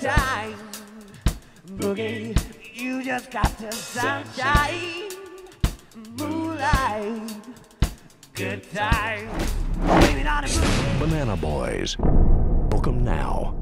time. Boogie, you just got the sunshine, moonlight, good time. Banana Boys, book 'em now.